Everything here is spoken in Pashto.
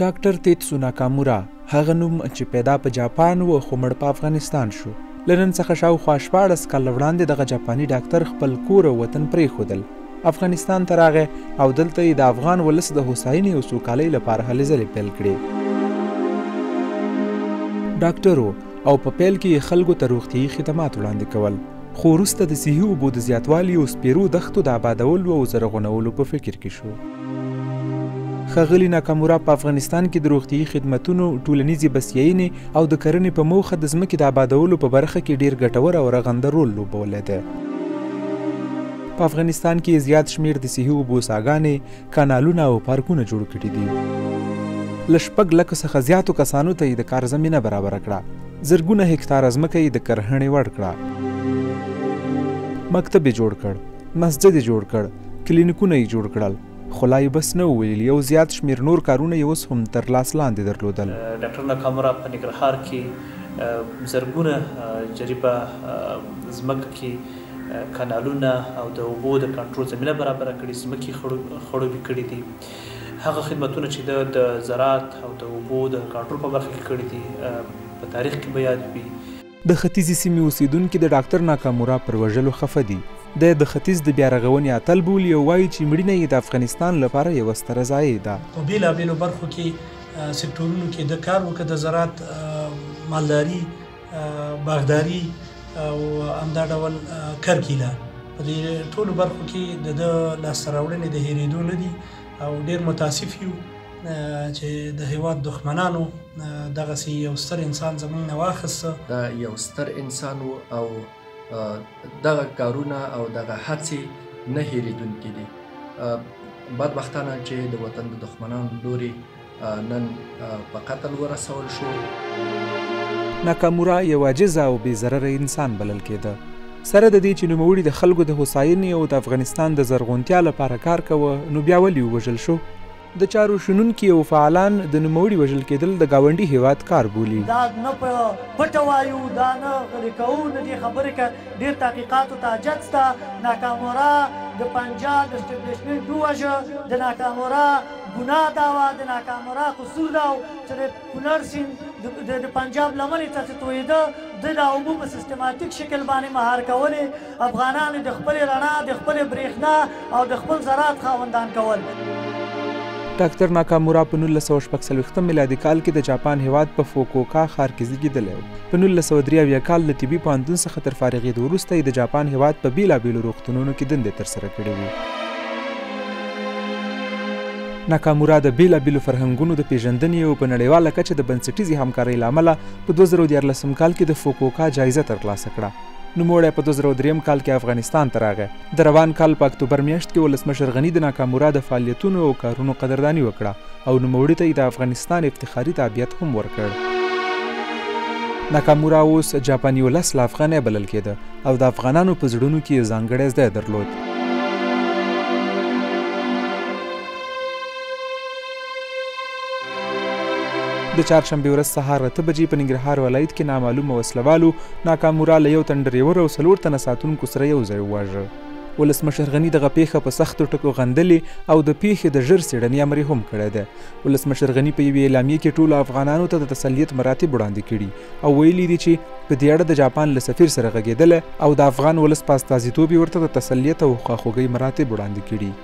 ډاکټر تیتسو ناکامورا هغه نوم چې پیدا په جاپان و خو مړ په افغانستان شو له نن څخه شاوخوا شپاړس کاله وړاندې دغه جاپاني ډاکټر خپل کور او وطن پرېښودل افغانستان ته راغی او دلته یې د افغان ولس د هوساینې او سوکالۍ لپاره هلې ځلې پیل کړې ډاکټر او په پیل کې یې خلکو ته روغتیايي خدمات وړاندې کول خو وروسته د صحي اوبو د زیاتوالي او سپیرو دښتو د آبادولو او زرغونولو په فکر کې شو. ښاغلي ناکامورا په افغانستان کې د روغتیايي خدمتونو، ټولنیزې بسیاینې او د کرنې په موخه د ځمکې د آبادولو په برخه کې ډیر ګټور او رغنده رول لوبولی دی. په افغانستان کې یې زیات شمیر د صحي اوبو څاګانې، کانالونه او پارکونه جوړ کړي دي. له شپږ لکو څخه زیاتو کسانو ته یې د کار زمینه برابره کړه. زرګونه هکتاره ځمکه یې د کرهڼې وړ کړه. مکتب یې جوړ کړ، مسجد یې جوړ کړ، کلینیکونه یې جوړ کړل، خو لا یې بس نه و ویلي او زیات شمېر نور کارونه یې اوس هم تر لاس لاندې درلودل. ډاکټر ناکامورا په ننګرهار کې زرګونه جریبه ځمکه کې کانالونه او د اوبو د کنټرول زمینه برابره کړې، ځمکې خړوبې کړې دي. هغه خدمتونه چې ده د زراعت او د اوبو د کنټرول په برخه کې کړي دي، په تاریخ کې به یاد وي. د ختیځې سیمې اوسېدونکي د ډاکتر ناکامورا پر وژلو خفه دي. دی د ختیځ د بیارغونې اتل بولي او وايي چې مړینه یې د افغانستان لپاره یوه ستره ضایع ده. په بېلابېلو برخو کې، سکتورونو کې، ده کار وکړ، د زراعت، مالداري، باغداري او همدا ډول کرکیله په دې ټولو برخو کې د د لاسته راوړنې د هېرېدو نه دي او ډېر متاسف یو چې د هیواد دښمنانو دغه سي یو ستر انسان زمونږ نه واخیسته دا یو ستر انسان وو او دغه کارونه او دغه هڅې نه هېرېدونکې دي بدبختانه چې د وطن د دښمنانو لوري نن په قتل ورسول شو. ناکامورا یو عاجز او بې ضرره انسان بلل کېده. سره د دې چې نوموړي د خلکو د هوساینې او د افغانستان د زرغونتیا لپاره کار کاوه، نو بیا ولې ووژل شو؟ د چارو شنونکي او فعالان د نوموړي وژل کېدل د ګاونډي هېواد کار بولي. دا نه په پټه وایو، دا نه غلې کوو، نه دې خبرې که ډېر تحقیقاتو ته حاجت شته. ناکامورا د پنجاب اسټبلشمنټ وواژه، د ناکامورا ګناه دا وه د ناکامورا قصور دا و چې د کونړ سیند د د پنجاب لمنې ته چې تویده ده دا اوبه په سیستماتیک شکل باندې مهار کولې افغانان یې د خپلې رڼا د خپلې برېښنا او د خپل زراعت خاوندان کول. ډاکتر ناکامورا په نولس سوه شپږ څلوېښتم میلادي کال کې د جاپان هېواد په فوکوکا ښار کې زېږېدلی و. په نولس سوه درې اویا کال له طبي پوهنتون څخه تر فارغېدو وروسته یې د جاپان هېواد په بېلابېلو روغتونونو کې دندې ترسره کړې وې. ناکامورا د بېلابېلو فرهنګونو د پیژندنې او په نړیواله کچه د بنسټیزې همکارۍ له امله په 2014 کال کې د فوکوکا جایزه ترلاسه کړه. نوموړی په 2003 کال کې افغانستان ته راغی. د روان کال په اکتوبر میاشت کې ولسمشر غني د ناکامورا د فعالیتونو او کارونو قدرداني وکړه. او نوموړي ته یې د افغانستان افتخاري تابعیت هم ورکړ. ناکامورا اوس جاپاني ولس له افغانه بلل کېده او د افغانانو په زړونو کې یې ځانګړی ځای درلود. د چهارشنبې ورځ سهار اته بجې په ننګرهار ولایت کې نامعلومو وسلهوالو ناکامورا له یو تن ډریور او څلور تنه ساتونکو سره یو ځای وواژه. ولسمشر غني دغه پېښه په سختو ټکو غندلې او د پېښې د ژر څېړنې امر یې هم کړی دی. ولسمشر غني په یوې اعلامیې کې ټولو افغانانو ته د تسلیت مراتب وړاندې کړي او ویلي دي چې په دې اړه د جاپان له سفیر سره غږېدلی او د افغان ولس په استازیتوب یې ورته د تسلیت او خواخوږۍ مراتب وړاندې کړي.